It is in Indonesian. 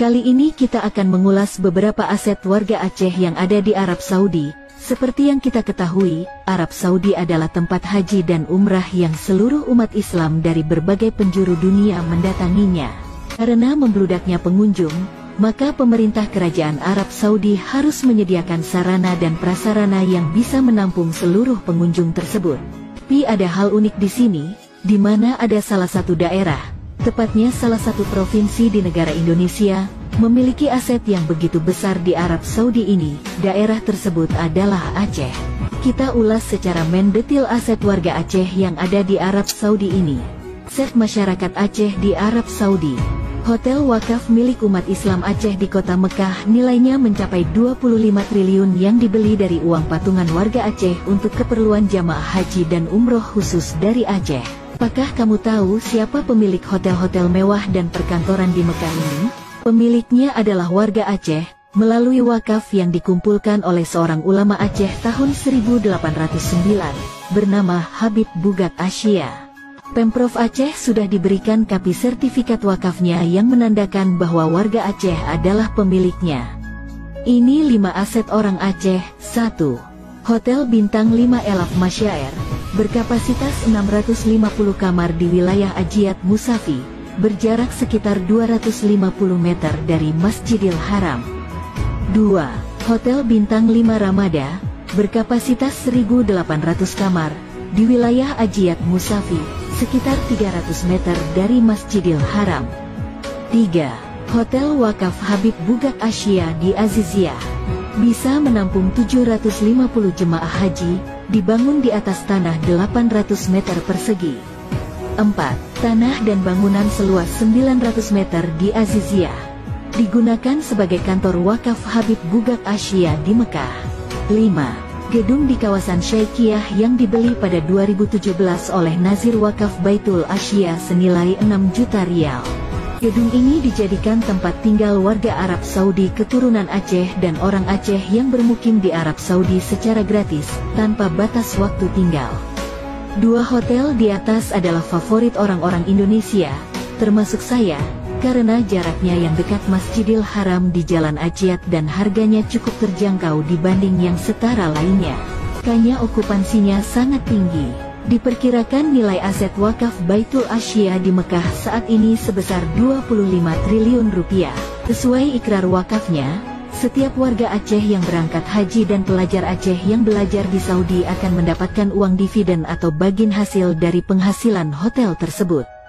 Kali ini kita akan mengulas beberapa aset warga Aceh yang ada di Arab Saudi. Seperti yang kita ketahui, Arab Saudi adalah tempat haji dan umrah yang seluruh umat Islam dari berbagai penjuru dunia mendatanginya. Karena membludaknya pengunjung, maka pemerintah kerajaan Arab Saudi harus menyediakan sarana dan prasarana yang bisa menampung seluruh pengunjung tersebut. Tapi ada hal unik di sini, di mana ada salah satu daerah, tepatnya salah satu provinsi di negara Indonesia, memiliki aset yang begitu besar di Arab Saudi ini, daerah tersebut adalah Aceh. Kita ulas secara mendetil aset warga Aceh yang ada di Arab Saudi ini. Set masyarakat Aceh di Arab Saudi. Hotel wakaf milik umat Islam Aceh di kota Mekah nilainya mencapai 25 triliun yang dibeli dari uang patungan warga Aceh untuk keperluan jamaah haji dan umroh khusus dari Aceh. Apakah kamu tahu siapa pemilik hotel-hotel mewah dan perkantoran di Mekah ini? Pemiliknya adalah warga Aceh, melalui wakaf yang dikumpulkan oleh seorang ulama Aceh tahun 1809, bernama Habib Bugat Asia. Pemprov Aceh sudah diberikan kapi sertifikat wakafnya yang menandakan bahwa warga Aceh adalah pemiliknya. Ini 5 aset orang Aceh, 1. Hotel Bintang 5 Elaf Masyair, berkapasitas 650 kamar di wilayah Ajiat Musafi, berjarak sekitar 250 meter dari Masjidil Haram. 2. Hotel Bintang 5 Ramada, berkapasitas 1.800 kamar, di wilayah Ajiat Musafi, sekitar 300 meter dari Masjidil Haram. 3. Hotel Wakaf Habib Bugak Asia di Aziziyah, bisa menampung 750 jemaah haji, dibangun di atas tanah 800 meter persegi. 4. Tanah dan bangunan seluas 900 meter di Aziziyah. Digunakan sebagai kantor wakaf Habib Bugak Asia di Mekah. 5. Gedung di kawasan Syaikiyah yang dibeli pada 2017 oleh Nazir Wakaf Baitul Asia senilai 6 juta rial. Gedung ini dijadikan tempat tinggal warga Arab Saudi keturunan Aceh dan orang Aceh yang bermukim di Arab Saudi secara gratis, tanpa batas waktu tinggal. Dua hotel di atas adalah favorit orang-orang Indonesia, termasuk saya, karena jaraknya yang dekat Masjidil Haram di Jalan Ajiat dan harganya cukup terjangkau dibanding yang setara lainnya. Kayaknya okupansinya sangat tinggi. Diperkirakan nilai aset wakaf Baitul Asia di Mekah saat ini sebesar 25 triliun rupiah. Sesuai ikrar wakafnya, setiap warga Aceh yang berangkat haji dan pelajar Aceh yang belajar di Saudi akan mendapatkan uang dividen atau bagin hasil dari penghasilan hotel tersebut.